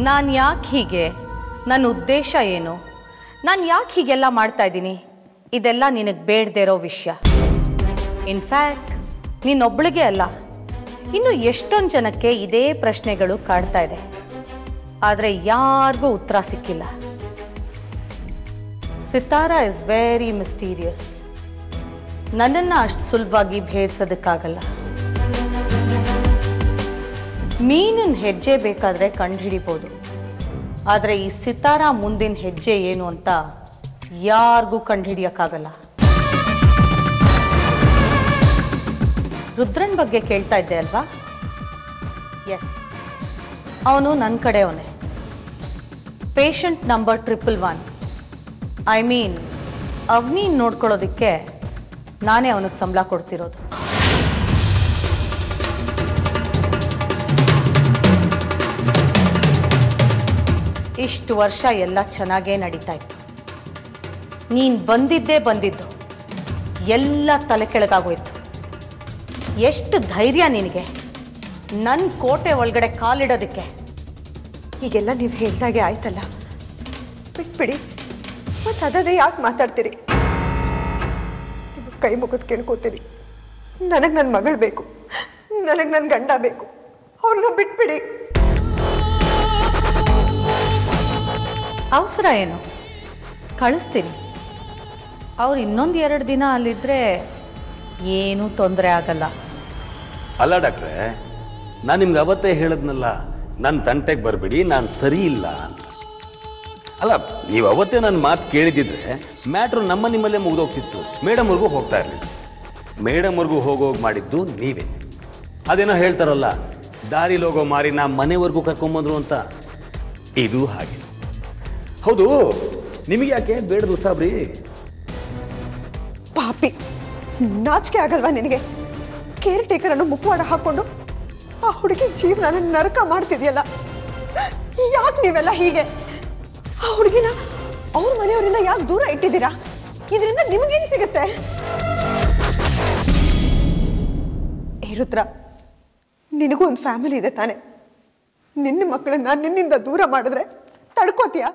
ನಾನು ಯಾಕೆ ಹೀಗೆ? ನನ್ನ ಉದ್ದೇಶ ಏನು? ನಾನು ಯಾಕೆ ಹೀಗೆಲ್ಲ ಮಾಡ್ತಾ ಇದ್ದೀನಿ? ಇದೆಲ್ಲ ನಿನಗೆ ಬೇಡದೇ ಇರೋ ವಿಷಯ. ಇನ್ಫ್ಯಾಕ್ಟ್ ನೀನೊಬ್ಳಿಗೆ ಅಲ್ಲ. ಇನ್ನು ಎಷ್ಟೊಂದು ಜನಕ್ಕೆ ಇದೇ ಪ್ರಶ್ನೆಗಳು ಕಾಡ್ತಾ ಇದೆ. ಆದರೆ ಯಾರಿಗೂ ಉತ್ತರ ಸಿಕ್ಕಿಲ್ಲ. ಸಿತಾರಾ ಇಸ್ ವೆರಿ ಮಿಸ್ಟೀರಿಯಸ್ ನನ್ನನ್ನು ಅಷ್ಟು ಸುಲಭವಾಗಿ ಭೇದಿಸೋದಕ್ಕಾಗಲ್ಲ. ಮೀನಿನ ಹೆಜ್ಜೆ ಬೇಕಾದರೆ ಕಂಡುಹಿಡಿಬೋದು. ಆದರೆ ಈ ಸಿತಾರ ಮುಂದಿನ ಹೆಜ್ಜೆ ಏನು ಅಂತ ಯಾರಿಗೂ ಕಂಡುಹಿಡಿಯೋಕ್ಕಾಗಲ್ಲ. ರುದ್ರನ್ ಬಗ್ಗೆ ಕೇಳ್ತಾ ಇದ್ದೆ ಅಲ್ವಾ? ಎಸ್ ಅವನು ನನ್ನ ಕಡೆಯವನೇ. Patient number triple one I mean ಅವ್ನೀನ್ ನೋಡ್ಕೊಳ್ಳೋದಕ್ಕೆ ನಾನೇ ಅವನಿಗೆ ಸಂಬಳ ಕೊಡ್ತಿರೋದು. ಇಷ್ಟು ವರ್ಷ ಎಲ್ಲ ಚೆನ್ನಾಗೇ ನಡೀತಾ ಇತ್ತು. ನೀನು ಬಂದಿದ್ದೇ ಬಂದಿದ್ದು. ಎಲ್ಲ ತಲೆ ಕೆಳಗಾಗೋಯ್ತು. ಎಷ್ಟು ಧೈರ್ಯ ನಿನಗೆ. ನನ್ನ ಕೋಟೆ ಒಳಗಡೆ ಕಾಲಿಡೋದಕ್ಕೆ. ಈಗೆಲ್ಲ ನೀವು ಹೇಳ್ದಾಗೆ ಆಯ್ತಲ್ಲ? ಬಿಟ್ಬಿಡಿ. ಮತ್ತೆ ಅದದೇ ಯಾಕೆ ಮಾತಾಡ್ತೀರಿ? ಕೈ ಮುಗಿದು ಕೇಳ್ಕೋತೀನಿ ನನಗೆ ನನ್ನ ಮಗಳು ಬೇಕು. ನನಗೆ ನನ್ನ ಗಂಡ ಬೇಕು. ಅವ್ರನ್ನ ಬಿಟ್ಬಿಡಿ. ಅವಸರ ಏನು? ಕಳಿಸ್ತೀನಿ. ಅವ್ರು ಇನ್ನೊಂದು ಎರಡು ದಿನ ಅಲ್ಲಿದ್ದರೆ ಏನೂ ತೊಂದರೆ ಆಗಲ್ಲ. ಅಲ್ಲ ಡಾಕ್ಟ್ರೆ ನಾನು ನಿಮ್ಗೆ ಅವತ್ತೇ ಹೇಳಿದ್ನಲ್ಲ ನನ್ನ ತಂಟೆಗೆ ಬರಬೇಡಿ ನಾನು ಸರಿ ಇಲ್ಲ ಅಂತ. ಅಲ್ಲ, ನೀವು ಅವತ್ತೇ ನನ್ನ ಮಾತು ಕೇಳಿದಿದ್ರೆ ಮ್ಯಾಟ್ರು ನಮ್ಮ ನಿಮ್ಮಲ್ಲೇ ಮುಗಿದೋಗ್ತಿತ್ತು. ಮೇಡಮ್ವರೆಗೂ ಹೋಗ್ತಾ ಇರಲಿಲ್ಲ ಮೇಡಮ್ವರೆಗೂ ಹೋಗೋಗಿ ಮಾಡಿದ್ದು ನೀವೇ. ಅದೇನೋ ಹೇಳ್ತಾರಲ್ಲ ದಾರಿಲಿ ಹೋಗೋ ಮಾರಿ ನಾ ಮನೆವರೆಗೂ ಕರ್ಕೊಂಬಂದ್ರು ಅಂತ. ಇದು ಹಾಗೆ. ಹೌದು, ನಿಮಗೆ ಯಾಕೆ ಬೇಡದು ಸಾಬ್ರಿ? ಪಾಪಿ, ನಾಚಿಕೆ ಆಗಲ್ವಾ ನಿನಗೆ? ಕೇರ್ ಟೇಕರ್ ಅನ್ನು ಮುಖವಾಡ ಹಾಕೊಂಡು ಆ ಹುಡುಗಿ ಜೀವನ ನರಕ ಮಾಡ್ತಿದ್ಯಲ್ಲ? ಯಾಕೆ ನೀವೆಲ್ಲ ಹೀಗೆ? ಆ ಹುಡುಗಿನ ಅವ್ರ ಮನೆಯವರಿಂದ ಯಾಕೆ ದೂರ ಇಟ್ಟಿದ್ದೀರಾ? ಇದರಿಂದ ನಿಮಗೇನು ಸಿಗುತ್ತೆ? ಏ ರುದ್ರ, ನಿನಗೂ ಒಂದು ಫ್ಯಾಮಿಲಿ ಇದೆ ತಾನೆ. ನಿನ್ನ ಮಕ್ಕಳನ್ನ ನಿನ್ನಿಂದ ದೂರ ಮಾಡಿದ್ರೆ ತಡ್ಕೋತೀಯಾ?